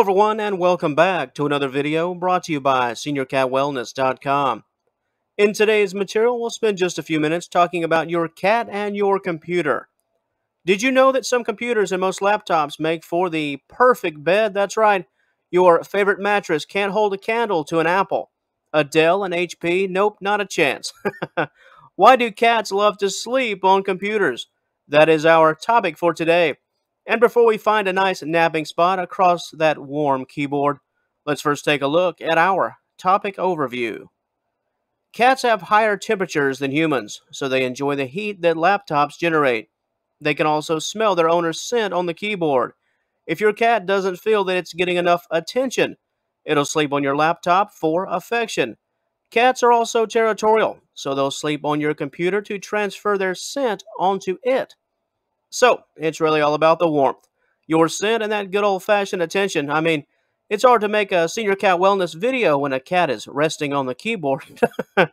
Hello everyone and welcome back to another video brought to you by SeniorCatWellness.com. In today's material, we'll spend just a few minutes talking about your cat and your computer. Did you know that some computers and most laptops make for the perfect bed? That's right, your favorite mattress can't hold a candle to an Apple. A Dell an HP? Nope, not a chance. Why do cats love to sleep on computers? That is our topic for today. And before we find a nice napping spot across that warm keyboard, let's first take a look at our topic overview. Cats have higher temperatures than humans, so they enjoy the heat that laptops generate. They can also smell their owner's scent on the keyboard. If your cat doesn't feel that it's getting enough attention, it'll sleep on your laptop for affection. Cats are also territorial, so they'll sleep on your computer to transfer their scent onto it. So, it's really all about the warmth, your scent, and that good old fashioned attention. I mean, it's hard to make a senior cat wellness video when a cat is resting on the keyboard.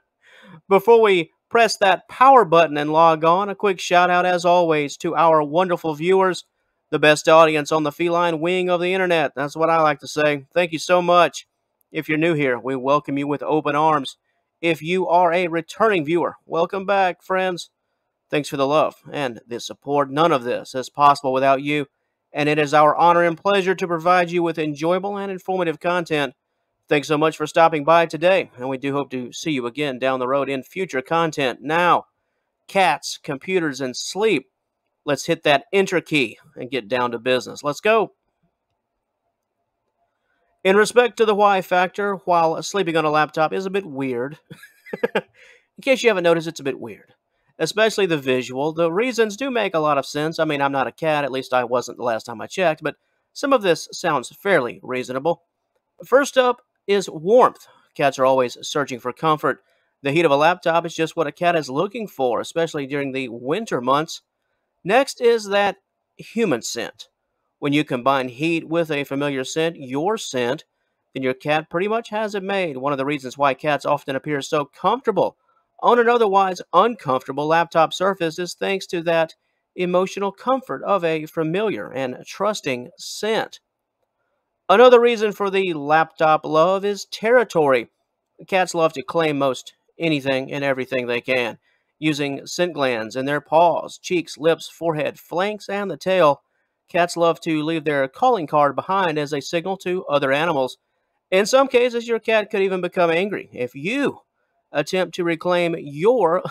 Before we press that power button and log on, a quick shout out, as always, to our wonderful viewers, the best audience on the feline wing of the internet. That's what I like to say. Thank you so much. If you're new here, we welcome you with open arms. If you are a returning viewer, welcome back, friends. Thanks for the love and the support. None of this is possible without you, and it is our honor and pleasure to provide you with enjoyable and informative content. Thanks so much for stopping by today, and we do hope to see you again down the road in future content. Now, cats, computers, and sleep. Let's hit that enter key and get down to business. Let's go. In respect to the why factor, while sleeping on a laptop is a bit weird, in case you haven't noticed, it's a bit weird especially the visual. The reasons do make a lot of sense. I mean, I'm not a cat, at least I wasn't the last time I checked, but some of this sounds fairly reasonable. First up is warmth. Cats are always searching for comfort. The heat of a laptop is just what a cat is looking for, especially during the winter months. Next is that human scent. When you combine heat with a familiar scent, your scent, then your cat pretty much has it made. One of the reasons why cats often appear so comfortable on an otherwise uncomfortable laptop surface is thanks to that emotional comfort of a familiar and trusting scent. Another reason for the laptop love is territory. Cats love to claim most anything and everything they can, using scent glands in their paws, cheeks, lips, forehead, flanks, and the tail. Cats love to leave their calling card behind as a signal to other animals. In some cases, your cat could even become angry if you attempt to reclaim your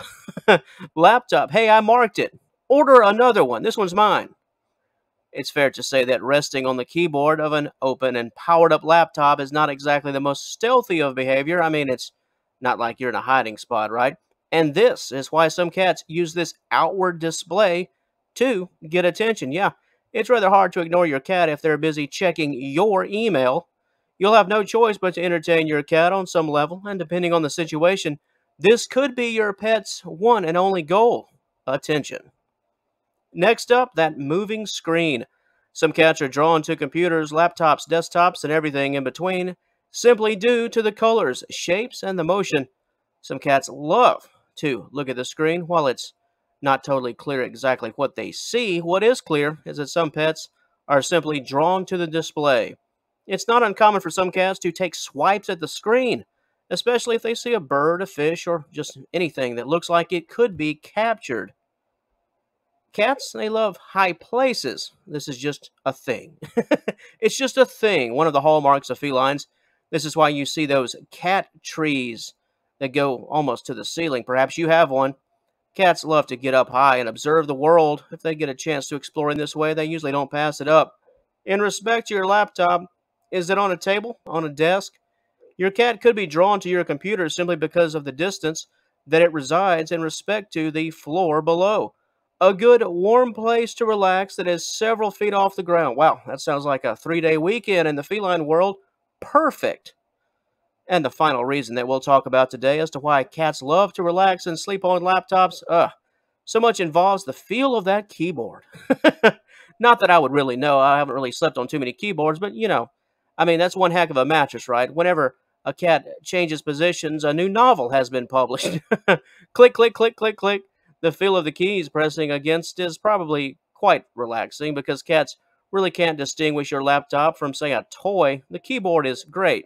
laptop. Hey, I marked it. Order another one. This one's mine. It's fair to say that resting on the keyboard of an open and powered up laptop is not exactly the most stealthy of behavior. I mean, it's not like you're in a hiding spot, right? And this is why some cats use this outward display to get attention. Yeah, it's rather hard to ignore your cat if they're busy checking your email You'll have no choice but to entertain your cat on some level, and depending on the situation, this could be your pet's one and only goal attention. Next up, that moving screen. Some cats are drawn to computers, laptops, desktops, and everything in between simply due to the colors, shapes, and the motion. Some cats love to look at the screen while it's not totally clear exactly what they see. What is clear is that some pets are simply drawn to the display. It's not uncommon for some cats to take swipes at the screen, especially if they see a bird, a fish, or just anything that looks like it could be captured. Cats, they love high places. This is just a thing. it's just a thing, one of the hallmarks of felines. This is why you see those cat trees that go almost to the ceiling. Perhaps you have one. Cats love to get up high and observe the world. If they get a chance to explore in this way, they usually don't pass it up. In respect to your laptop, is it on a table, on a desk? Your cat could be drawn to your computer simply because of the distance that it resides in respect to the floor below. A good warm place to relax that is several feet off the ground. Wow, that sounds like a three day weekend in the feline world. Perfect. And the final reason that we'll talk about today as to why cats love to relax and sleep on laptops, uh, so much involves the feel of that keyboard. Not that I would really know, I haven't really slept on too many keyboards, but you know, I mean, that's one heck of a mattress, right? Whenever a cat changes positions, a new novel has been published. click, click, click, click, click. The feel of the keys pressing against is probably quite relaxing because cats really can't distinguish your laptop from, say, a toy, the keyboard is great.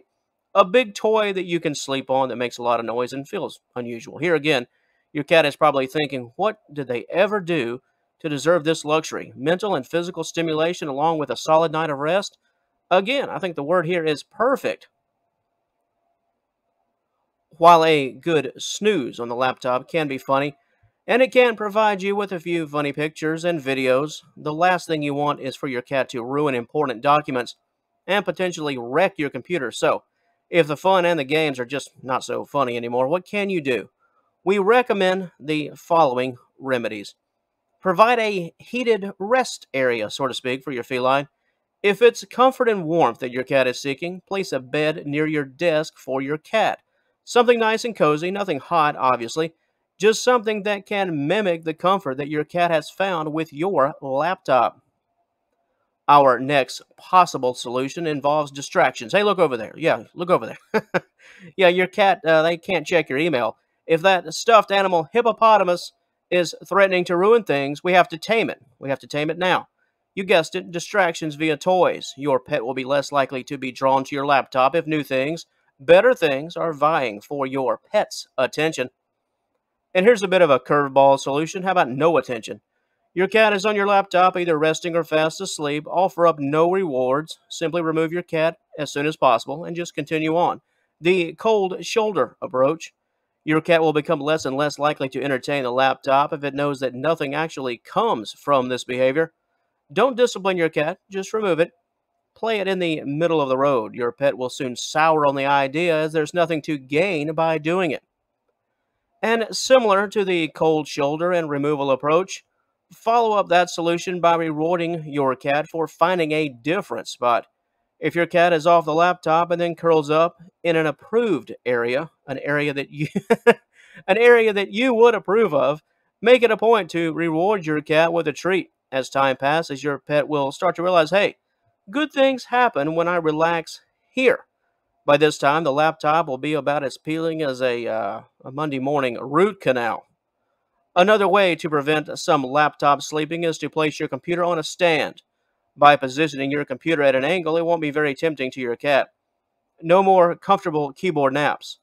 A big toy that you can sleep on that makes a lot of noise and feels unusual. Here again, your cat is probably thinking, what did they ever do to deserve this luxury? Mental and physical stimulation along with a solid night of rest? Again, I think the word here is perfect. While a good snooze on the laptop can be funny, and it can provide you with a few funny pictures and videos, the last thing you want is for your cat to ruin important documents and potentially wreck your computer. So, if the fun and the games are just not so funny anymore, what can you do? We recommend the following remedies. Provide a heated rest area, so to speak, for your feline. If it's comfort and warmth that your cat is seeking, place a bed near your desk for your cat. Something nice and cozy, nothing hot, obviously, just something that can mimic the comfort that your cat has found with your laptop. Our next possible solution involves distractions. Hey, look over there. Yeah, look over there. yeah, your cat, uh, they can't check your email. If that stuffed animal hippopotamus is threatening to ruin things, we have to tame it. We have to tame it now. You guessed it, distractions via toys. Your pet will be less likely to be drawn to your laptop if new things better things are vying for your pet's attention. And here's a bit of a curveball solution. How about no attention? Your cat is on your laptop, either resting or fast asleep. Offer up no rewards. Simply remove your cat as soon as possible and just continue on. The cold shoulder approach. Your cat will become less and less likely to entertain the laptop if it knows that nothing actually comes from this behavior. Don't discipline your cat, just remove it Play it in the middle of the road. Your pet will soon sour on the idea as there's nothing to gain by doing it. And similar to the cold shoulder and removal approach, follow up that solution by rewarding your cat for finding a different spot. If your cat is off the laptop and then curls up in an approved area, an area that you an area that you would approve of, make it a point to reward your cat with a treat. As time passes, your pet will start to realize, "Hey, Good things happen when I relax here. By this time, the laptop will be about as peeling as a, uh, a Monday morning root canal. Another way to prevent some laptop sleeping is to place your computer on a stand. By positioning your computer at an angle, it won't be very tempting to your cat. No more comfortable keyboard naps.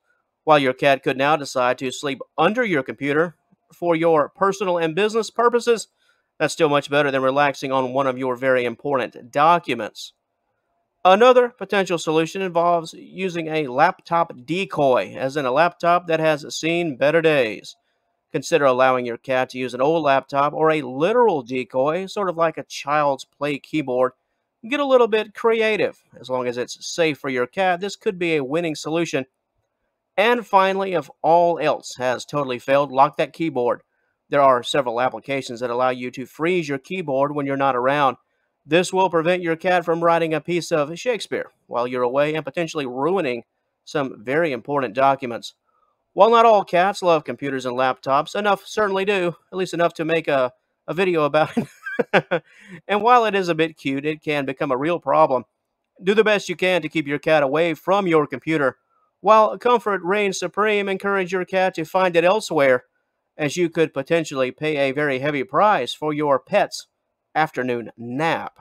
While your cat could now decide to sleep under your computer for your personal and business purposes, that's still much better than relaxing on one of your very important documents. Another potential solution involves using a laptop decoy, as in a laptop that has seen better days. Consider allowing your cat to use an old laptop or a literal decoy, sort of like a child's play keyboard. Get a little bit creative. As long as it's safe for your cat, this could be a winning solution. And finally, if all else has totally failed, lock that keyboard. There are several applications that allow you to freeze your keyboard when you're not around. This will prevent your cat from writing a piece of Shakespeare while you're away and potentially ruining some very important documents. While not all cats love computers and laptops, enough certainly do, at least enough to make a, a video about it. and while it is a bit cute, it can become a real problem. Do the best you can to keep your cat away from your computer. While comfort reigns supreme, encourage your cat to find it elsewhere as you could potentially pay a very heavy price for your pet's afternoon nap.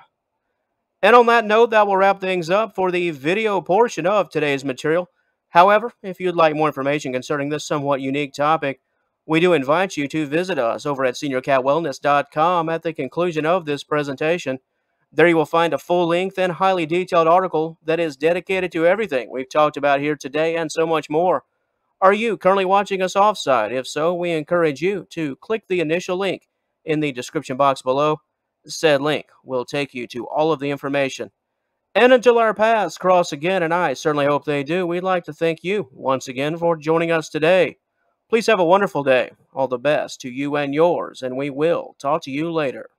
And on that note, that will wrap things up for the video portion of today's material. However, if you'd like more information concerning this somewhat unique topic, we do invite you to visit us over at seniorcatwellness.com at the conclusion of this presentation. There you will find a full-length and highly detailed article that is dedicated to everything we've talked about here today and so much more. Are you currently watching us offside? If so, we encourage you to click the initial link in the description box below. Said link will take you to all of the information. And until our paths cross again, and I certainly hope they do, we'd like to thank you once again for joining us today. Please have a wonderful day. All the best to you and yours, and we will talk to you later.